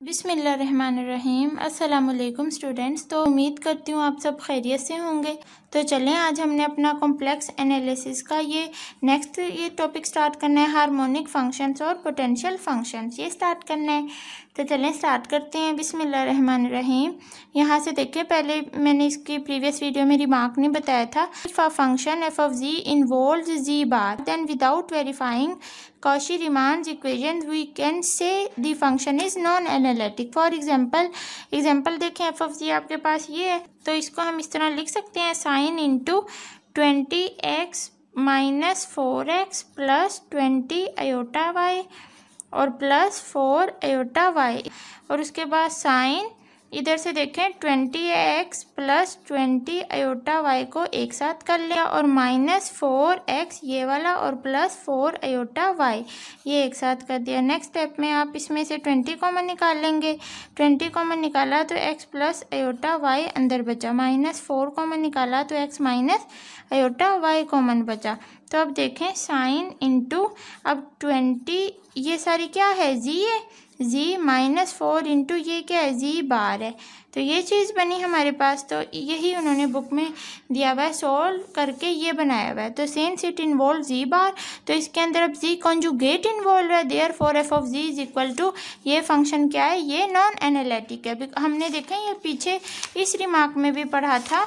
बिसमीम अस्सलाम स्टूडेंट्स तो उम्मीद करती हूँ आप सब खैरियत से होंगे। तो चलें, आज हमने अपना कॉम्प्लेक्स एनालिसिस का ये नेक्स्ट ये टॉपिक स्टार्ट करना है हार्मोनिक फ़ंक्शंस और पोटेंशियल फ़ंक्शंस ये स्टार्ट करना है। तो चलें स्टार्ट करते हैं। बिसमीम यहाँ से देखें पहले मैंने इसकी प्रीवियस वीडियो में रिमार्क ने बताया था। If a function f of z involve z bar then without verifying Cauchy Riemann equation we can say the function is non analytic for example example देखें एफ़ ऑफ़ जी आपके पास ये है। तो इसको हम इस तरह लिख सकते हैं sine into twenty x minus four x plus twenty iota y और प्लस फोर अयोटा वाई और उसके बाद साइन इधर से देखें twenty x plus twenty iota y को एक साथ कर लिया और माइनस फोर एक्स ये वाला और प्लस फोर अयोटा वाई ये एक साथ कर दिया। नेक्स्ट स्टेप में आप इसमें से ट्वेंटी कॉमन निकाल लेंगे ट्वेंटी कॉमन निकाला तो एक्स प्लस अयोटा वाई अंदर बचा। माइनस फोर कॉमन निकाला तो x minus iota y common बचा। तो अब देखें साइन इंटू अब ट्वेंटी ये सारी क्या है? जी है। जी माइनस फोर इंटू ये क्या है? जी बार है। तो ये चीज़ बनी हमारे पास तो यही उन्होंने बुक में दिया हुआ है। सोल्व करके ये बनाया हुआ है। तो since it involve z bar. तो इसके अंदर अब जी कॉन्जुगेट इन्वॉल्व है। Therefore f of z is equal to ये फ़ंक्शन क्या है? ये नॉन एनालिटिक है हमने देखा ये पीछे इस रिमार्क में भी पढ़ा था।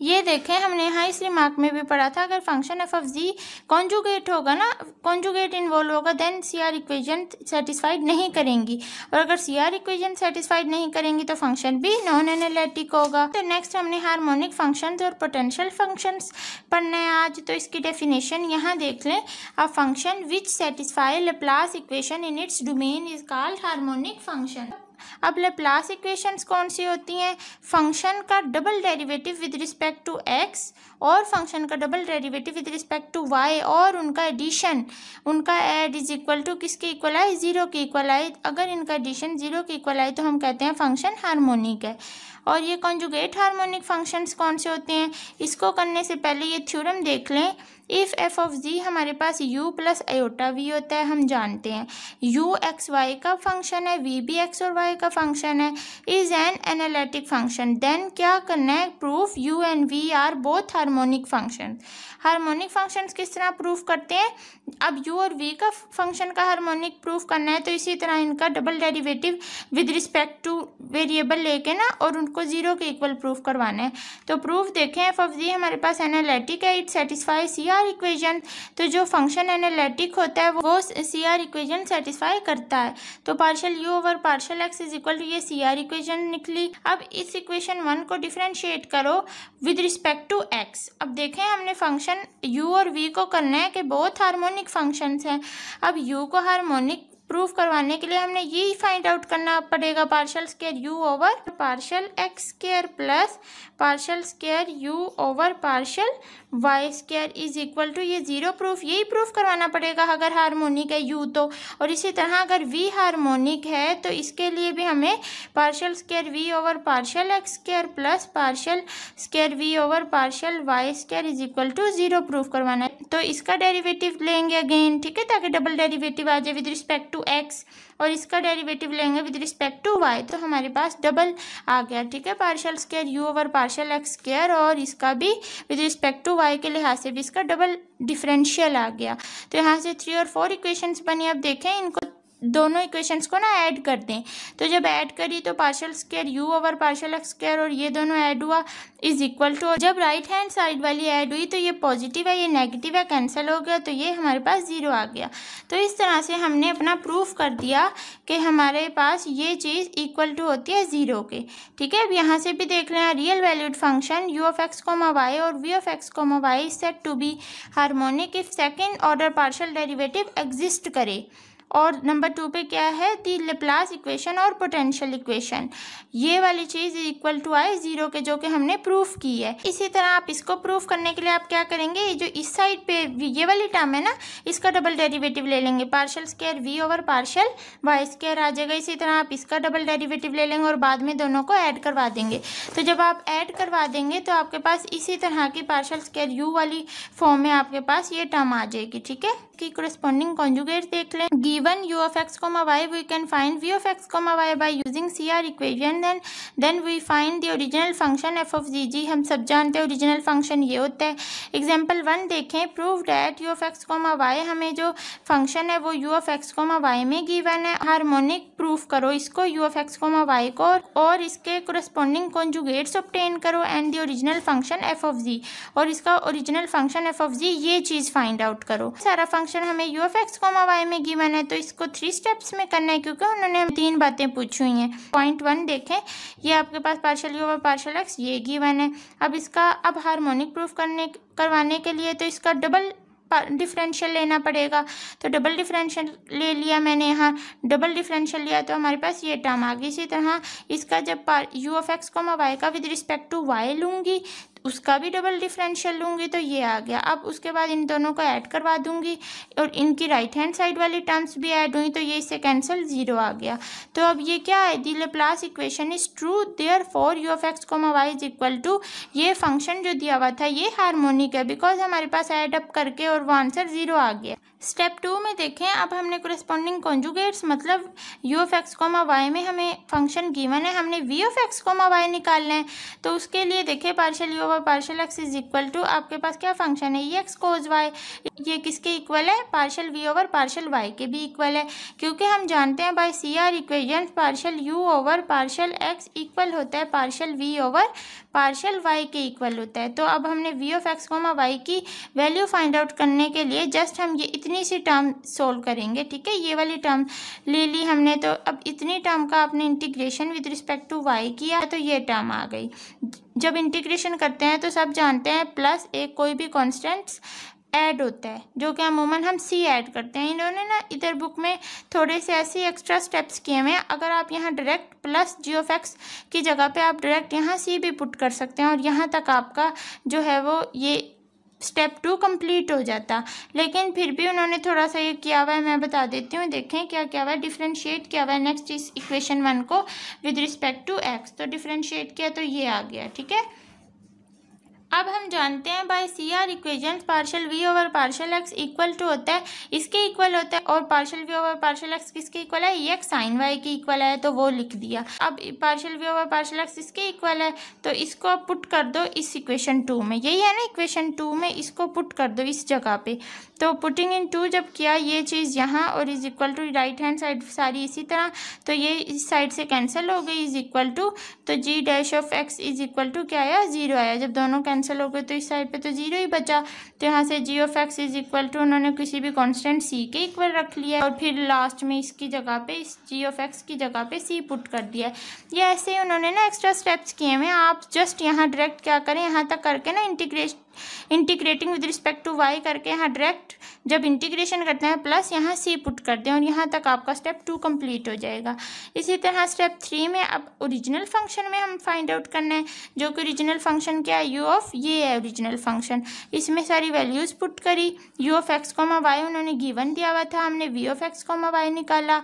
ये देखें, हमने यहाँ इस रिमार्क में भी पढ़ा था, अगर function f of z conjugate होगा ना कॉन्जुगेट इन्वॉल्व होगा then C R equation satisfied नहीं करेंगी। और अगर सी आर इक्वेजन सेटिस्फाइड नहीं करेंगी तो फ़ंक्शन भी नॉन एनालिटिक होगा। तो नेक्स्ट हमने हारमोनिक फ़ंक्शंस और पोटेंशियल फ़ंक्शंस पढ़ना है आज। तो इसकी डेफिनेशन यहाँ देख लें। A function which satisfy Laplace equation in its domain is called harmonic function अब लेप्लास इक्वेशंस कौन सी होती हैं? फ़ंक्शन का double derivative with respect to x और फ़ंक्शन का double derivative with respect to y और उनका एडिशन उनका एड इज़ इक्वल टू किसके इक्वल आए? ज़ीरो के इक्वल आए। अगर इनका एडिशन ज़ीरो के इक्वल आए तो हम कहते हैं फ़ंक्शन हारमोनिक है। और ये कॉन्जुगेट हारमोनिक फ़ंक्शंस कौन से होते हैं? इसको करने से पहले ये थ्योरम देख लें। इफ़ एफ़ ऑफ़ जी हमारे पास u प्लस अयोटा वी होता है, हम जानते हैं। U एक्स वाई का फ़ंक्शन है, v भी एक्स और y का फ़ंक्शन है। Is an analytic function then क्या करना है? Proof u and v are both harmonic function harmonic functions किस तरह प्रूफ करते हैं? अब u और v का फ़ंक्शन का हार्मोनिक प्रूफ करना है तो इसी तरह इनका double derivative with respect to variable लेके ना, और उनको ज़ीरो के इक्वल प्रूफ करवाना है। तो प्रूफ देखें एफ़ ऑफ़ जी हमारे पास एनालिटिक है it satisfy C R equation तो जो फ़ंक्शन एनालिटिक होता है, वो सी आर इक्वेशन सेटिस्फाई करता है। तो partial u over partial x is equal to ये सी आर इक्वेशन निकली। अब इस इक्वेशन वन को डिफ्रेंशिएट करो विद रिस्पेक्ट टू एक्स अब देखें, हमने फ़ंक्शन यू और वी को करना है कि बहुत हारमोनिक फ़ंक्शंस हैं। अब यू को हारमोनिक प्रूफ करवाने के लिए हमने यही फाइंड आउट करना पड़ेगा partial square u over partial x square plus partial square u over partial y square is equal to ये ज़ीरो प्रूफ यही प्रूफ करवाना पड़ेगा अगर हारमोनिक है यू तो। और इसी तरह अगर वी हारमोनिक है तो इसके लिए भी हमें partial square v over partial x square plus partial square v over partial y square is equal to zero proof करवाना है। तो इसका डेरिवेटिव लेंगे अगेन ठीक है? ताकि डबल डेरिवेटिव आ जाए विद रिस्पेक्ट टू एक्स और इसका डेरिवेटिव लेंगे विद रिस्पेक्ट टू वाई तो हमारे पास डबल आ गया, ठीक है? Partial square u over partial x square और इसका भी विद रिस्पेक्ट टू वाई के लिहाज से भी इसका डबल डिफरेंशियल आ गया। तो यहाँ से थ्री और फोर इक्वेशंस बनी, अब देखें इनको दोनों इक्वेशंस को ना ऐड कर दें तो जब ऐड करी तो partial square u over partial x square और ये दोनों ऐड हुआ इज़ इक्वल टू जब राइट हैंड साइड वाली ऐड हुई तो ये पॉजिटिव है, ये नेगेटिव है कैंसिल हो गया तो ये हमारे पास ज़ीरो आ गया। तो इस तरह से हमने अपना प्रूफ कर दिया कि हमारे पास ये चीज़ इक्वल टू होती है ज़ीरो के। ठीक है, अब यहाँ से भी देख लें real valued function u of x comma y और v of x comma y set to be harmonic if second order partial derivative exist करे। और नंबर टू पे क्या है? दी लेप्लास इक्वेशन और पोटेंशियल इक्वेशन ये वाली चीज़ इक्वल टू आई ज़ीरो के, जो कि हमने प्रूफ की है। इसी तरह आप इसको प्रूफ करने के लिए आप क्या करेंगे? ये जो इस साइड पे ये वाली टर्म है ना, इसका डबल डेरिवेटिव ले लेंगे। Partial square v over partial y square आ जाएगा। इसी तरह आप इसका डबल डेरिवेटिव ले लेंगे और बाद में दोनों को ऐड करवा देंगे। तो जब आप ऐड करवा देंगे तो आपके पास इसी तरह की पार्शल स्केयर यू वाली फॉर्म में आपके पास ये टर्म आ जाएगी, ठीक है? की कोरेस्पॉन्डिंग कॉन्जुगेट देख लें। Given u of x comma y we can find v of x comma y by using C R equation then then we find the original function f of z z हम सब जानते हैं original function ये होता है। Example one देखें prove that u of x comma y हमें जो फ़ंक्शन है वो u of x comma y में गिवन है। हारमोनिक प्रूफ करो इसको u of x comma y को और इसके कोरेस्पॉन्डिंग कॉन्जुगेट्स ऑप्टेन करो and the original function f of z और इसका original function f of z ये चीज़ फाइंड आउट करो। सारा हमें u of x comma y में गिवन है तो इसको थ्री स्टेप्स में करना है, क्योंकि उन्होंने तीन बातें पूछी हुई हैं। पॉइंट वन देखें, ये आपके पास पार्शल यू और पार्शल एक्स ये गिवन है। अब इसका, अब हारमोनिक प्रूफ करने, करवाने के लिए तो इसका डबल डिफरेंशियल लेना पड़ेगा। तो डबल डिफरेंशियल ले लिया मैंने यहाँ। डबल डिफरेंशियल लिया तो हमारे पास ये टर्म आ गई। इसी तरह इसका जब यू ऑफ़ एक्स को मैं वाई का विद रिस्पेक्ट टू वाई लूँगी उसका भी डबल डिफरेंशियल लूँगी तो ये आ गया। अब उसके बाद इन दोनों को ऐड करवा दूँगी और इनकी राइट हैंड साइड वाली टर्म्स भी ऐड हुई तो ये इससे कैंसिल ज़ीरो आ गया। तो अब ये क्या है? The Laplace equation is true there for u of x comma y is equal to ये फ़ंक्शन जो दिया हुआ था ये हारमोनिक है बिकॉज़ हमारे पास एड अप करके और वो आंसर ज़ीरो आ गया। स्टेप टू में देखें, अब हमने कोरेस्पॉन्डिंग कॉन्जुगेट्स मतलब u of x comma y में हमें फ़ंक्शन गिवन है, हमने v of x comma y निकालना है। तो उसके लिए देखें partial u over partial x is equal to आपके पास क्या फ़ंक्शन है? ये एक्स कोज वाई ये किसके इक्वल है? Partial v over partial y के भी इक्वल है। क्योंकि हम जानते हैं by C R equation partial u over partial x equal होता है partial v over partial y के इक्वल होता है। तो अब हमने v of x comma y की वैल्यू फाइंड आउट करने के लिए जस्ट हम ये इतनी सी टर्म सोल्व करेंगे, ठीक है? ये वाली टर्म ले ली हमने तो अब इतनी टर्म का आपने integration with respect to y किया तो ये टर्म आ गई। जब इंटीग्रेशन करते हैं तो सब जानते हैं प्लस एक कोई भी कॉन्स्टेंट्स ऐड होता है, जो कि अमूमन हम सी ऐड करते हैं। इन्होंने ना इधर बुक में थोड़े से ऐसे एक्स्ट्रा स्टेप्स किए हुए हैं। अगर आप यहाँ डायरेक्ट प्लस जियो की जगह पे आप डायरेक्ट यहाँ सी भी पुट कर सकते हैं और यहाँ तक आपका जो है वो ये स्टेप टू कंप्लीट हो जाता। लेकिन फिर भी उन्होंने थोड़ा सा ये किया हुआ है, मैं बता देती हूँ। देखें क्या क्या हुआ है डिफ्रेंशिएट किया हुआ है नेक्स्ट इस इक्वेशन वन को विद रिस्पेक्ट टू एक्स तो डिफ्रेंशिएट किया तो ये आ गया, ठीक है? अब हम जानते हैं by C R equation partial v over partial x equal to होता है। इसके इक्वल होता है और partial v over partial x किसके इक्वल है? ये साइन वाई के इक्वल है तो वो लिख दिया। अब partial v over partial x इसके इक्वल है? तो इसको आप पुट कर दो इस इक्वेशन टू में। यही है ना इक्वेशन टू में? इसको पुट कर दो इस जगह पे। तो पुटिंग इन टू जब किया ये चीज़ यहाँ और is equal to right hand side सारी इसी तरह तो ये इस साइड से कैंसिल हो गई इज़ इक्वल टू तो g dash of x is equal to क्या आया? ज़ीरो आया। जब दोनों कैंसिल हो गए तो इस साइड पे तो ज़ीरो ही बचा। तो यहाँ से g of x is equal to उन्होंने किसी भी कॉन्स्टेंट सी के इक्वल रख लिया और फिर लास्ट में इसकी जगह पे, इस जी ऑफ़ एक्स की जगह पे सी पुट कर दिया ये ऐसे ही उन्होंने ना एक्स्ट्रा स्टेप्स किए हुए आप जस्ट यहाँ डायरेक्ट क्या करें? यहाँ तक करके ना integration integrating with respect to y करके यहाँ डायरेक्ट जब इंटीग्रेशन करते हैं प्लस यहाँ सी पुट कर दें और यहाँ तक आपका स्टेप टू कंप्लीट हो जाएगा। इसी तरह स्टेप थ्री में अब ओरिजिनल फ़ंक्शन में हम फाइंड आउट करना है, जो कि ओरिजिनल फ़ंक्शन क्या है? यू ऑफ़ ये है ओरिजिनल फ़ंक्शन इसमें सारी वैल्यूज़ पुट करी। U of x comma y उन्होंने गिवन दिया हुआ था, हमने v of x comma y निकाला।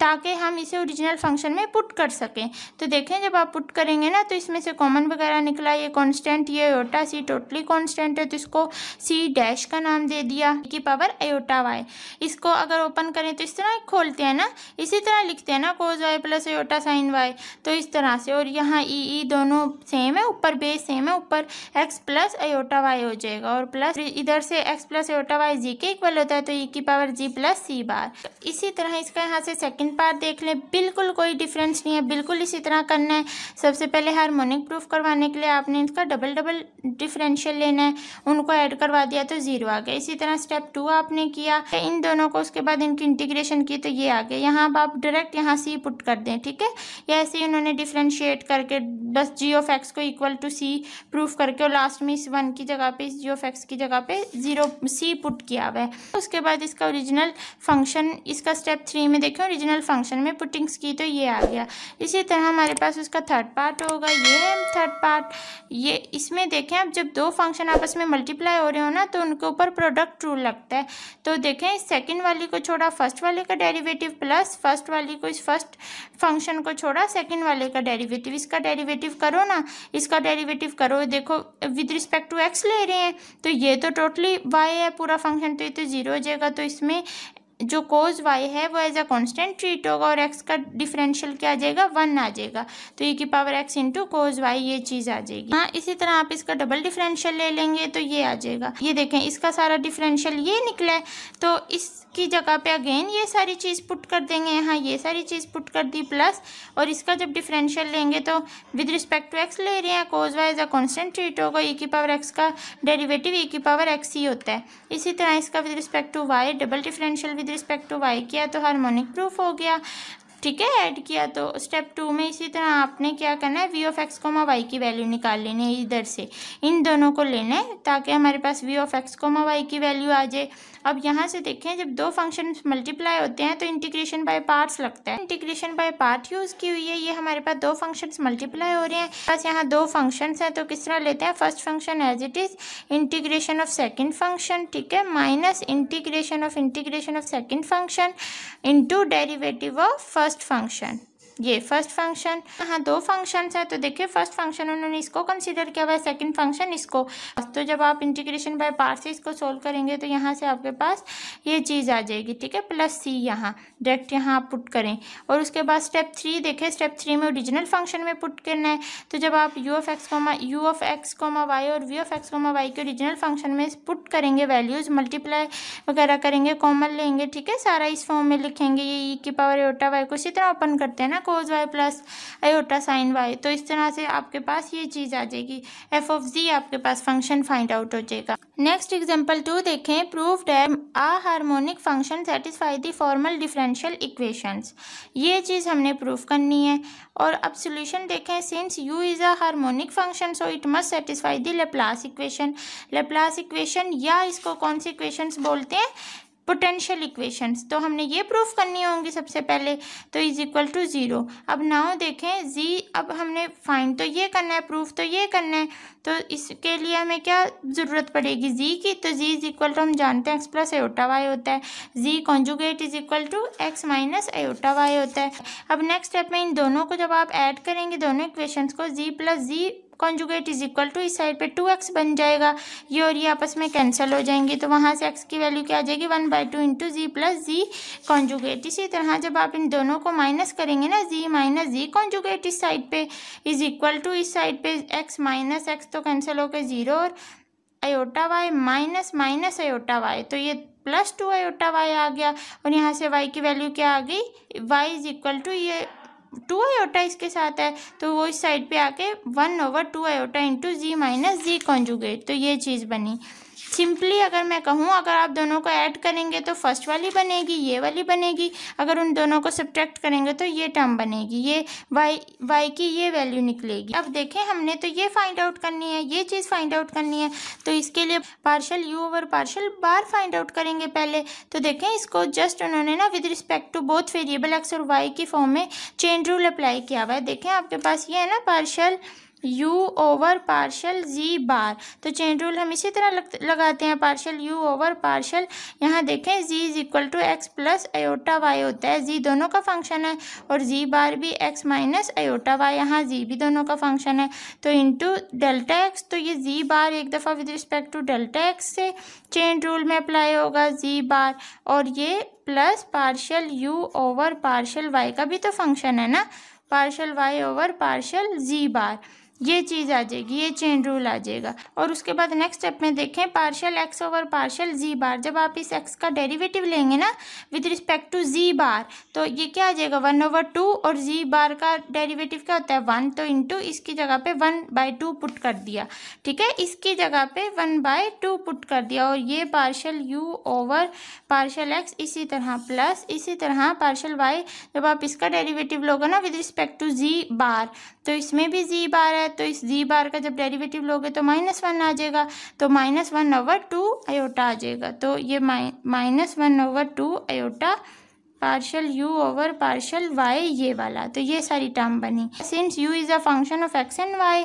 ताकि हम इसे ओरिजिनल फ़ंक्शन में पुट कर सकें। तो देखें, जब आप पुट करेंगे ना तो इसमें से कॉमन वगैरह निकला, ये कांस्टेंट ये अयोटा सी टोटली कांस्टेंट है तो इसको सी डैश का नाम दे दिया की पावर अयोटा वाई इसको अगर ओपन करें तो इस तरह खोलते हैं ना, इसी तरह लिखते हैं ना cos y plus iota sine y तो इस तरह से, और यहाँ ई ई दोनों सेम है, ऊपर बेस सेम है, ऊपर एक्स प्लस अयोटा वाई हो जाएगा, और प्लस इधर से x plus iota y z के इक्वल होता है तो ई की पावर जी प्लस सी बार इसी तरह इसका यहाँ से सेकंड पार्ट देख लें। बिल्कुल कोई डिफरेंस नहीं है। बिल्कुल इसी तरह करना है। सबसे पहले हारमोनिक प्रूफ करवाने के लिए आपने इसका डबल डबल डिफरेंशियल लेना है। उनको ऐड करवा दिया तो ज़ीरो आ गया। इसी तरह स्टेप टू आपने किया। इन दोनों को उसके बाद इनकी इंटीग्रेशन की तो ये आ गया। यहाँ आप डायरेक्ट यहाँ सी पुट कर दें, ठीक है? या ऐसे ही उन्होंने डिफ्रेंशिएट करके बस जी ऑफ़ एक्स को इक्वल टू सी प्रूफ करके और लास्ट में इस वन की जगह पे इस जी ऑफ़ एक्स की जगह पे ज़ीरो सी पुट किया हुआ है। उसके बाद इसका ओरिजिनल फ़ंक्शन इसका स्टेप थ्री में देखें ओरिजिनल फ़ंक्शन में पुटिंग्स की तो ये आ गया। इसी तरह हमारे पास उसका थर्ड पार्ट होगा, ये थर्ड पार्ट ये इसमें देखें, अब जब दो फ़ंक्शन आपस में मल्टीप्लाई हो रहे हो ना तो उनके ऊपर प्रोडक्ट रूल लगता है। तो देखें सेकेंड वाली को छोड़ा फ़र्स्ट वाले का डेरिवेटिव प्लस फ़र्स्ट वाली को इस फ़र्स्ट फ़ंक्शन को छोड़ा सेकेंड वाले का डेरिवेटिव इसका डेरिवेटिव करो ना, इसका डेरिवेटिव करो। देखो विद रिस्पेक्ट टू एक्स ले रहे हैं तो ये तो टोटली वाई है, पूरा फ़ंक्शन तो ये तो ज़ीरो हो जाएगा। तो इसमें जो कोज वाई है, वो एज अ कॉन्स्टेंट ट्रीट होगा और एक्स का डिफरेंशियल क्या आ जाएगा? वन आ जाएगा। तो ई की power x into cos y ये चीज़ आ जाएगी। हाँ इसी तरह आप इसका डबल डिफरेंशियल ले लेंगे तो ये आ जाएगा। ये देखें, इसका सारा डिफरेंशियल ये निकला है। तो इसकी जगह पे अगेन ये सारी चीज़ पुट कर देंगे। यहाँ ये सारी चीज़ पुट कर दी प्लस और इसका जब डिफरेंशियल लेंगे तो विद रिस्पेक्ट टू एक्स ले रहे हैं cos y as a constant treat होगा ई की पावर एक्स का डेरिवेटिव ई की पावर एक्स ही होता है। इसी तरह इसका with respect to y double differential with respect to y किया तो हार्मोनिक प्रूफ हो गया। ठीक है? ऐड किया तो स्टेप टू में इसी तरह आपने क्या करना है? V of x comma y की वैल्यू निकाल लेनी है इधर से। इन दोनों को लेना है ताकि हमारे पास v of x comma y की वैल्यू आ जाए। अब यहाँ से देखें, जब दो फ़ंक्शन मल्टीप्लाई होते हैं तो इंटीग्रेशन बाय पार्ट्स लगता है। इंटीग्रेशन बाय पार्ट यूज़ की हुई है, ये हमारे पास दो फ़ंक्शन मल्टीप्लाई हो रहे हैं। बस यहाँ दो फ़ंक्शन हैं तो किस तरह लेते हैं? First function as it is integration of second function ठीक है? Minus integration of integration of second function into derivative of first function ये फ़र्स्ट फ़ंक्शन हाँ दो फ़ंक्शन है तो देखिए फ़र्स्ट फ़ंक्शन उन्होंने इसको कंसीडर किया हुआ है सेकंड फ़ंक्शन इसको। तो जब आप इंटीग्रेशन बाय पार्ट से इसको सोल्व करेंगे तो यहाँ से आपके पास ये चीज़ आ जाएगी, ठीक है? प्लस सी यहाँ डायरेक्ट यहाँ आप पुट करें। और उसके बाद स्टेप थ्री देखें स्टेप थ्री में ओरिजिनल फ़ंक्शन में पुट करना है। तो जब आप u of x comma u of x comma y और v of x comma y के ओरिजिनल फ़ंक्शन में पुट करेंगे वैल्यूज़ मल्टीप्लाई वगैरह करेंगे कॉमन लेंगे, ठीक है? सारा इस फॉर्म में लिखेंगे, ये ई e की पावर एटा वाई को इसी तरह ओपन करते हैं ना? Cos y plus iota sine y तो इस तरह से आपके पास ये चीज़ आ जाएगी। एफ़ ऑफ़ जी आपके पास फ़ंक्शन फाइंड आउट हो जाएगा। नेक्स्ट एग्ज़ाम्पल टू देखें। Proof that a harmonic function satisfy the formal differential equations ये चीज़ हमने प्रूफ करनी है। और अब सोल्यूशन देखें। Since u is a harmonic function so it must satisfy the Laplace equation Laplace equation या इसको कौन सी इक्वेशंस बोलते हैं? पोटेंशियल इक्वेशंस तो हमने ये प्रूफ करनी होंगी सबसे पहले तो इज़ इक्वल टू ज़ीरो अब नाउ देखें जी अब हमने फाइंड तो ये करना है प्रूफ तो ये करना है. तो इसके लिए हमें क्या ज़रूरत पड़ेगी? जी की? तो जी इज़ इक्वल टू हम जानते हैं एक्स प्लस एयोटा वाई होता है. Z conjugate is equal to x minus iota y होता है. अब नेक्स्ट स्टेप में इन दोनों को जब आप ऐड करेंगे, दोनों इक्वेशंस को z plus z conjugate is equal to इस साइड पे टू एक्स बन जाएगा। ये और ये आपस में कैंसिल हो जाएँगे तो वहाँ से एक्स की वैल्यू क्या आ जाएगी? One by two into z plus z conjugate इसी तरह जब आप इन दोनों को माइनस करेंगे ना जी माइनस जी कॉन्जुगेट इस साइड पे इज़ इक्वल टू इस साइड पे एक्स माइनस एक्स तो कैंसिल होकर ज़ीरो और iota y minus minus iota y तो ये प्लस टू अयोटा वाई आ गया और यहाँ से वाई की वैल्यू क्या आ गई? वाई इज़ इक्वल टू ये टू आयोटा इसके साथ है तो वो इस साइड पे आके one over two iota into z minus z conjugate तो ये चीज़ बनी। सिंपली अगर मैं कहूँ, अगर आप दोनों को ऐड करेंगे तो फ़र्स्ट वाली बनेगी, ये वाली बनेगी। अगर उन दोनों को सब्ट्रैक्ट करेंगे तो ये टर्म बनेगी, ये वाई वाई की ये वैल्यू निकलेगी। अब देखें, हमने तो ये फाइंड आउट करनी है, ये चीज़ फाइंड आउट करनी है तो इसके लिए partial u over partial bar find out करेंगे पहले। तो देखें, इसको जस्ट उन्होंने ना with respect to both variable x और वाई की फॉर्म में चेन रूल अप्लाई किया हुआ है। देखें, आपके पास ये है ना partial u over partial z bar तो चेन रूल हम इसी तरह लग, लगाते हैं पार्शल u ओवर पार्शल यहाँ देखें z is equal to x plus iota y होता है. z दोनों का फ़ंक्शन है और z बार भी x माइनस अयोटा वाई यहाँ z भी दोनों का फ़ंक्शन है. तो इंटू डेल्टा एक्स तो ये z बार एक दफ़ा with respect to delta x से चेन रूल में अप्लाई होगा z बार और ये plus partial u over partial y का भी तो फ़ंक्शन है ना? Partial y over partial z bar ये चीज़ आ जाएगी, ये चेन रूल आ जाएगा। और उसके बाद नेक्स्ट स्टेप में देखें partial x over partial z bar जब आप इस एक्स का डेरिवेटिव लेंगे ना with respect to z bar तो ये क्या आ जाएगा? वन ओवर टू और जी बार का डेरिवेटिव क्या होता है? वन तो इंटू इसकी जगह पे वन बाई टू पुट कर दिया। ठीक है? इसकी जगह पे वन बाय टू पुट कर दिया। और ये partial u over partial x इसी तरह प्लस इसी तरह पार्शल वाई जब आप इसका डेरिवेटिव लोगे ना with respect to z bar तो इसमें भी जी बार है तो इस जी बार का जब डेरिवेटिव लोगे तो माइनस वन आ जाएगा तो minus one over two iota आ जाएगा। तो ये minus one over two iota partial u over partial y ये वाला तो ये सारी टर्म बनी। Since u is a function of x and y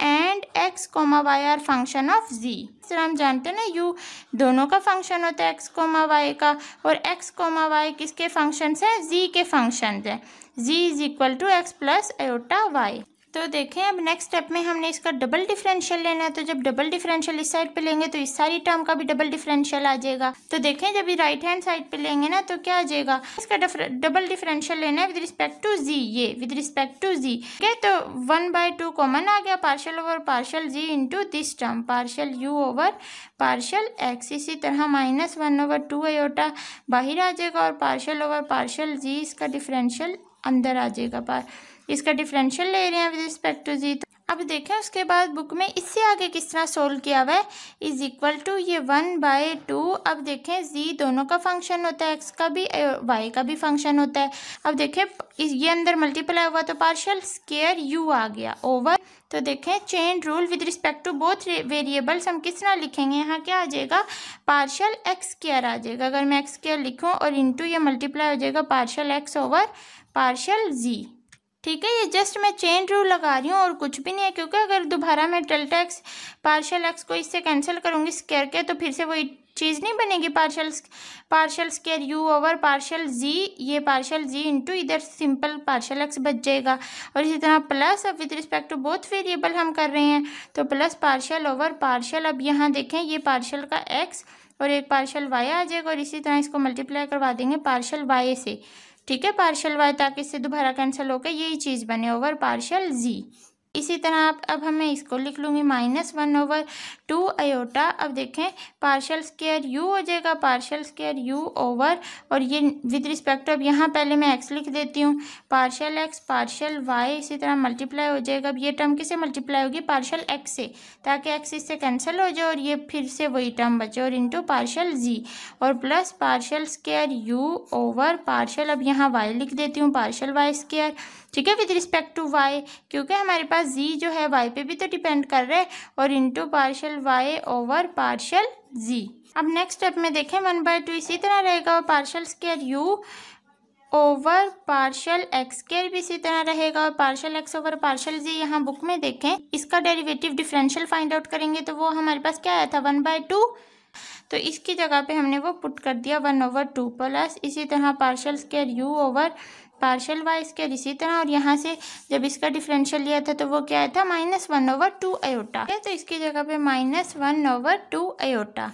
and x comma y are function of z sir हम जानते हैं ना यू दोनों का फ़ंक्शन होता है एक्स कोमा वाई का, और एक्स कोमा वाई किसके फ़ंक्शन हैं? जी के फ़ंक्शन हैं। Z is equal to x plus eta y तो देखें, अब नेक्स्ट स्टेप में हमने इसका डबल डिफरेंशियल लेना है। तो जब डबल डिफरेंशियल इस साइड पे लेंगे तो इस सारी टर्म का भी डबल डिफरेंशियल आ जाएगा। तो देखें, जब ये राइट हैंड साइड पे लेंगे ना तो क्या आ जाएगा? इसका डबल डिफरेंशियल लेना है विद रिस्पेक्ट टू जी ये विद रिस्पेक्ट टू जी ठीक तो वन बाय टू कॉमन आ गया partial over partial z into this term partial u over partial x इसी तरह माइनस वन ओवर टू एटा बाहर आ जाएगा और पार्शल ओवर पार्शल जी इसका डिफरेंशियल अंदर आ जाएगा पार इसका डिफरेंशियल ले रहे हैं विद रिस्पेक्ट टू जी तो अब देखें उसके बाद बुक में इससे आगे किस तरह सोल्व किया हुआ है। इज़ इक्वल टू ये वन बाय टू अब देखें जी दोनों का फ़ंक्शन होता है एक्स का भी वाई का भी फ़ंक्शन होता है। अब देखें ये अंदर मल्टीप्लाई हुआ तो पार्शियल स्केयर यू आ गया ओवर तो देखें chain rule with respect to both variables हम किस तरह लिखेंगे, यहाँ क्या आ जाएगा? पार्शियल एक्स स्केयर आ जाएगा। अगर मैं एक्स स्केयर लिखूँ और इंटू ये मल्टीप्लाई हो जाएगा partial x over partial z ठीक है, ये जस्ट मैं चेन रूल लगा रही हूँ और कुछ भी नहीं है, क्योंकि अगर दोबारा मैं डेल्टा एक्स पार्शल एक्स को इससे कैंसिल करूँगी स्केयर के तो फिर से वही चीज़ नहीं बनेगी partial partial square u over partial z ये पार्शल जी इंटू इधर सिंपल पार्शल एक्स बच जाएगा। और इसी तरह प्लस अब with respect to both variable हम कर रहे हैं तो प्लस पार्शल ओवर पार्शल अब यहाँ देखें, ये पार्शल का एक्स और एक पार्शल वाई आ जाएगा, और इसी तरह इसको मल्टीप्लाई करवा देंगे पार्शल वाई से। ठीक है? पार्शल वाई ताकि इससे दोबारा कैंसिल होकर यही चीज़ बने ओवर पार्शल जी इसी तरह आप अब हमें इसको लिख लूँगी minus one over two iota अब देखें पार्शल स्केयर यू हो जाएगा पार्शल स्केयर यू ओवर और ये विद रिस्पेक्ट अब यहाँ पहले मैं एक्स लिख देती हूँ। पार्शल एक्स पार्शल वाई इसी तरह मल्टीप्लाई हो जाएगा। अब ये टर्म किसे मल्टीप्लाई होगी? पार्शल एक्स से, ताकि एक्स इससे कैंसिल हो जाए और ये फिर से वही टर्म बचे और इंटू पार्शल जी और plus partial square u over partial अब यहाँ वाई लिख देती हूँ पार्शल वाई स्केयर ठीक है विद रिस्पेक्ट टू वाई क्योंकि हमारे पास जी जो है वाई पे भी तो डिपेंड कर रहे हैं, और into partial y over partial z अब नेक्स्ट स्टेप में देखें वन बाय टू इसी तरह रहेगा, और partial square u over partial x square भी इसी तरह रहेगा, और partial x over partial z यहाँ बुक में देखें, इसका डेरिवेटिव डिफरेंशियल फाइंड आउट करेंगे तो वो हमारे पास क्या आया था वन बाय टू तो इसकी जगह पे हमने वो पुट कर दिया वन ओवर टू प्लस इसी तरह partial square u over partial wise के इसी तरह, और यहाँ से जब इसका डिफरेंशियल लिया था तो वो क्या आया था? Minus one over two iota तो इसकी जगह पे minus one over two iota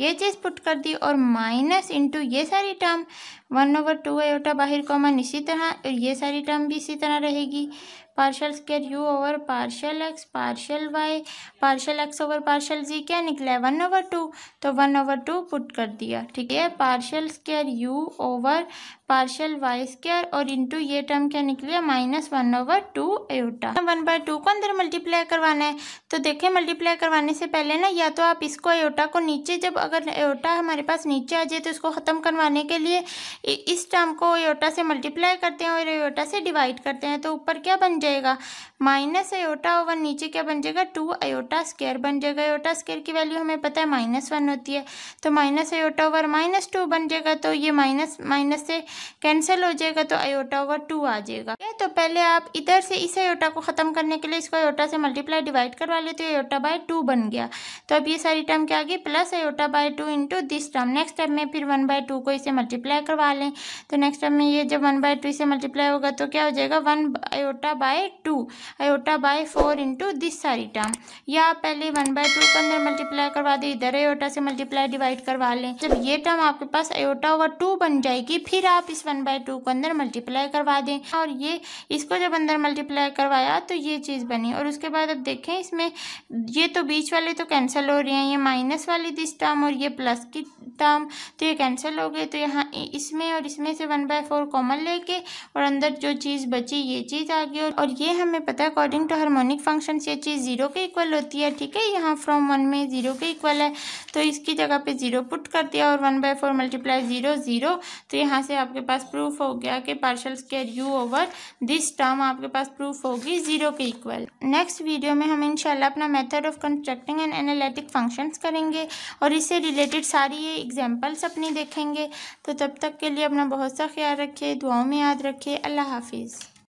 ये चीज़ पुट कर दी, और माइनस इंटू ये सारी term one over two iota बाहर कॉमन इसी तरह, और ये सारी टर्म भी इसी तरह रहेगी। Partial square u over partial x, partial y, partial x over partial z, क्या निकला है? One over two. तो वन ओवर टू पुट कर दिया, ठीक है? Partial square u over partial y square और इंटू ये टर्म क्या निकली है? Minus one over two eta. One by two को अंदर मल्टीप्लाई करवाना है। तो देखें मल्टीप्लाई करवाने से पहले ना, या तो आप इसको एटा को नीचे, जब अगर एटा हमारे पास नीचे आ जाए तो इसको ख़त्म करवाने के लिए इस टर्म को एटा से मल्टीप्लाई करते हैं और एटा से डिवाइड करते हैं। तो ऊपर क्या बन जाएगा। माइनस एटा ओवर नीचे क्या बन जाएगा? टू अयोटा स्केयर बन जाएगा। एटा स्केयर की वैल्यू हमें पता है माइनस वन होती है। तो माइनस एटा ओवर माइनस टू बन जाएगा। तो ये माइनस माइनस से कैंसिल हो जाएगा। तो अयोटा ओवर टू आ जाएगा। तो पहले आप इधर से इस अयोटा को ख़त्म करने के लिए इसको अयोटा से मल्टीप्लाई डिवाइड करवा लेते तो अयोटा बाय टू बन गया। तो अब ये सारी टर्म क्या आ गई? Plus iota by two into this term next term में फिर वन बाय टू को इसे मल्टीप्लाई करवा लें। तो नेक्स्ट टर्म में ये जब वन बाय टू इसे मल्टीप्लाई होगा तो क्या हो जाएगा? One iota by two iota by four into this सारी टर्म या आप पहले वन बाय टू के अंदर मल्टीप्लाई करवा दें, इधर अयोटा से मल्टीप्लाई डिवाइड करवा लें। जब ये टर्म आपके पास अयोटा ओवर टू बन जाएगी, फिर आप इस वन बाय टू को अंदर मल्टीप्लाई करवा दें। और ये, इसको जब अंदर मल्टीप्लाई करवाया तो ये चीज़ बनी। और उसके बाद अब देखें, इसमें ये तो बीच वाले तो कैंसिल हो रहे हैं, ये माइनस वाली दिस टर्म और ये प्लस की टर्म तो ये कैंसिल हो गए तो यहाँ इसमें और इसमें से वन बाय फोर कॉमन लेके और अंदर जो चीज़ बची, ये चीज़ आ गई और ये हमें पता है अकॉर्डिंग टू हार्मोनिक फ़ंक्शन ये चीज़ ज़ीरो के इक्वल होती है, ठीक है? यहाँ फ्रॉम वन में ज़ीरो के इक्वल है तो इसकी जगह पे ज़ीरो पुट कर दिया और one by four multiply zero zero तो यहाँ से आपके पास प्रूफ हो गया कि partial square u over this term आपके पास प्रूफ होगी ज़ीरो के इक्वल नेक्स्ट वीडियो में हम इंशाल्लाह अपना method of constructing and analytic functions करेंगे और इससे रिलेटेड सारी ये एग्जाम्पल्स अपनी देखेंगे. तो तब तक के लिए अपना बहुत सा ख्याल रखिए, दुआओं में याद रखिए. अल्लाह हाफिज़.